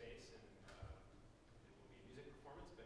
space and uh, it will be a music performance.